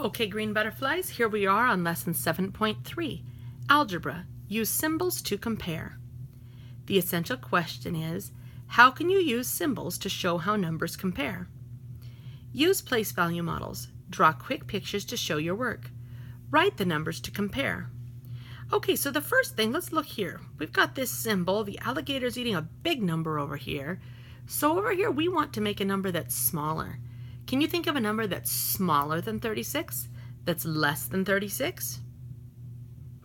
Okay, green butterflies, here we are on lesson 7.3 Algebra Use symbols to compare. The essential question is How can you use symbols to show how numbers compare? Use place value models. Draw quick pictures to show your work. Write the numbers to compare. Okay, so the first thing, let's look here. We've got this symbol. The alligator's eating a big number over here. So over here, we want to make a number that's smaller. Can you think of a number that's smaller than 36? That's less than 36?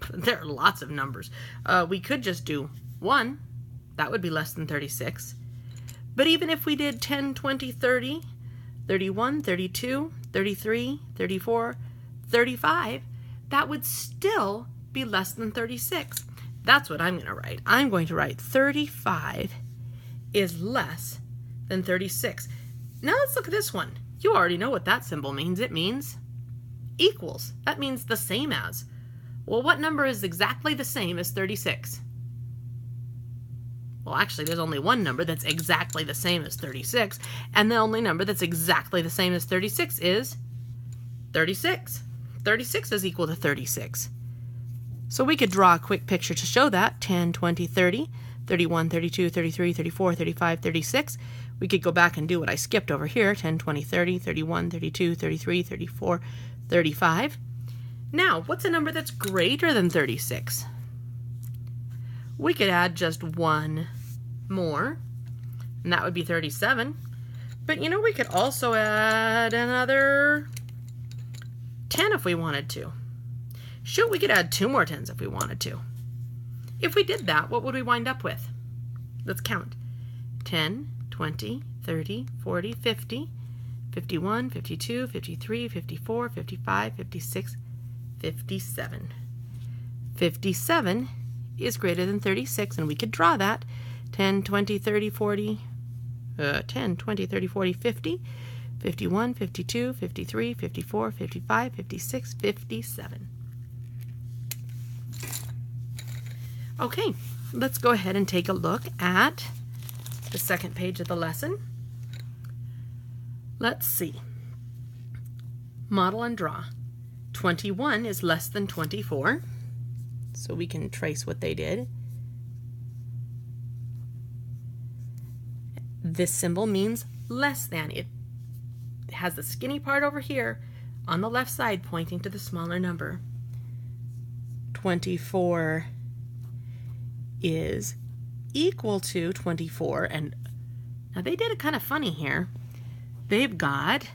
There are lots of numbers. Uh, we could just do 1. That would be less than 36. But even if we did 10, 20, 30, 31, 32, 33, 34, 35, that would still be less than 36. That's what I'm going to write. I'm going to write 35 is less than 36. Now let's look at this one. You already know what that symbol means. It means equals. That means the same as. Well, what number is exactly the same as 36? Well, actually, there's only one number that's exactly the same as 36, and the only number that's exactly the same as 36 is 36. 36 is equal to 36. So we could draw a quick picture to show that 10, 20, 30, 31, 32, 33, 34, 35, 36. We could go back and do what I skipped over here 10, 20, 30, 31, 32, 33, 34, 35. Now, what's a number that's greater than 36? We could add just one more, and that would be 37. But you know, we could also add another 10 if we wanted to. Shoot, we could add two more 10s if we wanted to. If we did that, what would we wind up with? Let's count. 10, 20, 30, 40, 50, 51, 52, 53, 54, 55, 56, 57. 57 is greater than 36, and we could draw that. 10, 20, 30, 40, uh, 10, 20, 30, 40, 50, 51, 52, 53, 54, 55, 56, 57. Okay, let's go ahead and take a look at the second page of the lesson. Let's see. Model and draw. 21 is less than 24, so we can trace what they did. This symbol means less than. It has the skinny part over here on the left side pointing to the smaller number. 24 is equal to 24. And now they did it kind of funny here. They've got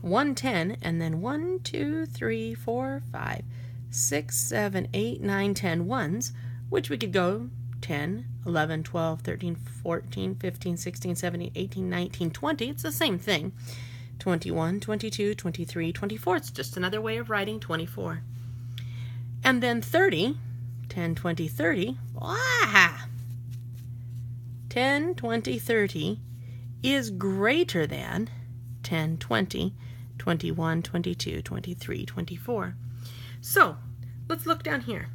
110 and then 1, 2, 3, 4, 5, 6, 7, 8, 9, 10 ones, which we could go 10, 11, 12, 13, 14, 15, 16, 17, 18, 19, 20. It's the same thing. 21, 22, 23, 24. It's just another way of writing 24. And then 30 10, 20, 30. Ah! 10, 20, 30 is greater than 10, 20, 21, 22, 23, 24. So, let's look down here.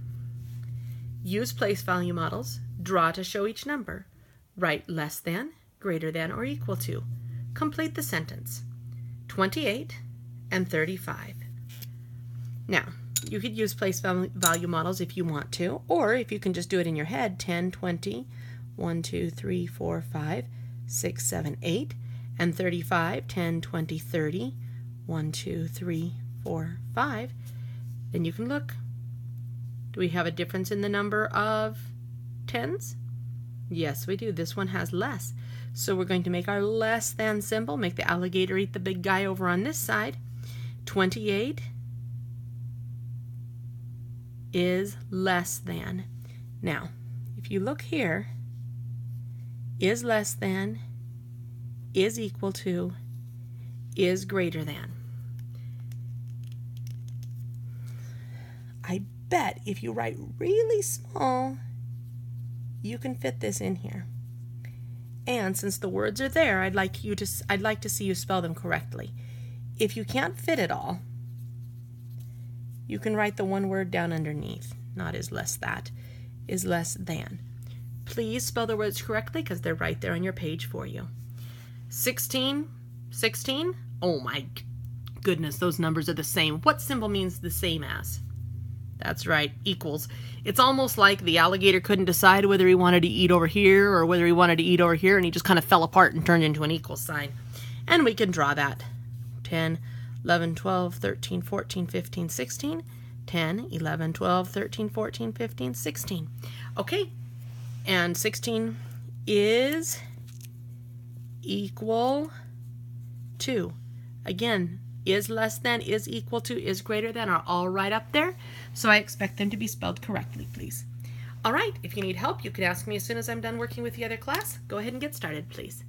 Use place value models. Draw to show each number. Write less than, greater than, or equal to. Complete the sentence. 28 and 35. Now, you could use place value models if you want to, or if you can just do it in your head 10, 20, 1, 2, 3, 4, 5, 6, 7, 8, and 35, 10, 20, 30, 1, 2, 3, 4, 5. Then you can look. Do we have a difference in the number of tens? Yes, we do. This one has less. So we're going to make our less than symbol, make the alligator eat the big guy over on this side. 28 is less than. Now, if you look here, is less than, is equal to, is greater than. I bet if you write really small, you can fit this in here. And since the words are there, I'd like you to I'd like to see you spell them correctly. If you can't fit it all, you can write the one word down underneath. Not is less that, is less than. Please spell the words correctly because they're right there on your page for you. 16, 16, oh my, goodness, those numbers are the same. What symbol means the same as? That's right, equals. It's almost like the alligator couldn't decide whether he wanted to eat over here or whether he wanted to eat over here, and he just kind of fell apart and turned into an equal sign. And we can draw that. 10, 11, 12, 13, 14, 15, 16. 10, 11, 12, 13, 14, 15, 16. Okay, and 16 is equal to. Again, is less than, is equal to, is greater than are all right up there. So I expect them to be spelled correctly, please. All right, if you need help, you can ask me as soon as I'm done working with the other class. Go ahead and get started, please.